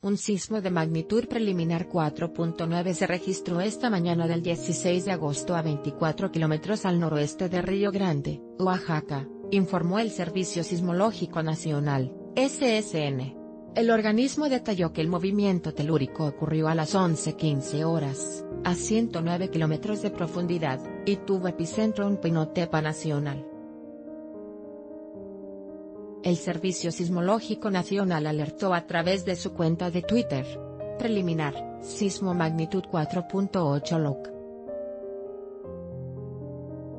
Un sismo de magnitud preliminar 4.9 se registró esta mañana del 16 de agosto a 24 kilómetros al noroeste de Río Grande, Oaxaca, informó el Servicio Sismológico Nacional, SSN. El organismo detalló que el movimiento telúrico ocurrió a las 11.15 horas, a 109 kilómetros de profundidad, y tuvo epicentro en Pinotepa Nacional. El Servicio Sismológico Nacional alertó a través de su cuenta de Twitter. Preliminar, sismo magnitud 4.8 LOC.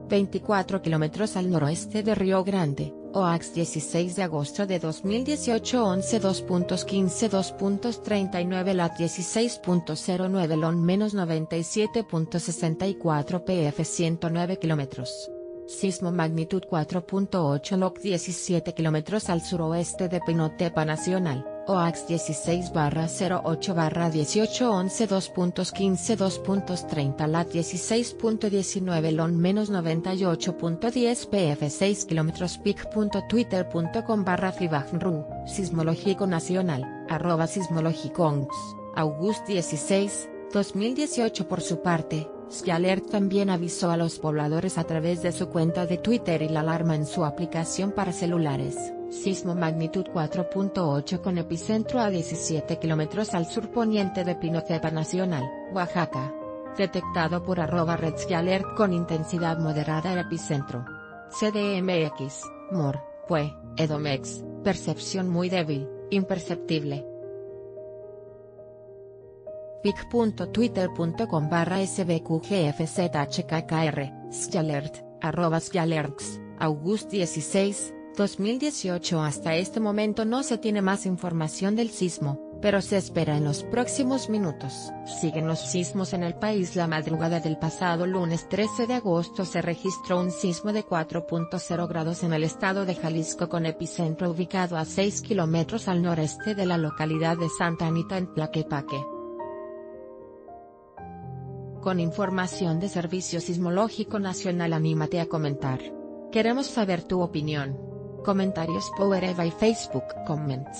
24 kilómetros al noroeste de Río Grande, OAX 16 de agosto de 2018 11 2.15 2.39 LAT 16.09 LON menos 97.64 PF 109 kilómetros. Sismo magnitud 4.8 LOC 17 km al suroeste de Pinotepa Nacional, OAX 16 08 18 11 2.15 2.30 LAT 16.19 LON menos 98.10 PF 6 km pic.twitter.com barra FIBAGRU, Sismológico Nacional, arroba sismológico August 16, 2018 por su parte. Alert también avisó a los pobladores a través de su cuenta de Twitter y la alarma en su aplicación para celulares. Sismo magnitud 4.8 con epicentro a 17 kilómetros al sur poniente de Pinotepa Nacional, Oaxaca. Detectado por arroba Alert con intensidad moderada el epicentro. CDMX, MOR, PUE, EDOMEX, percepción muy débil, imperceptible pic.twitter.com barra sbqgfzhkkr, Sjalert, arroba August 16, 2018 Hasta este momento no se tiene más información del sismo, pero se espera en los próximos minutos. Siguen los sismos en el país La madrugada del pasado lunes 13 de agosto se registró un sismo de 4.0 grados en el estado de Jalisco con epicentro ubicado a 6 kilómetros al noreste de la localidad de Santa Anita en Tlaquepaque. Con información de Servicio Sismológico Nacional anímate a comentar. Queremos saber tu opinión. Comentarios Power Eva y Facebook Comments.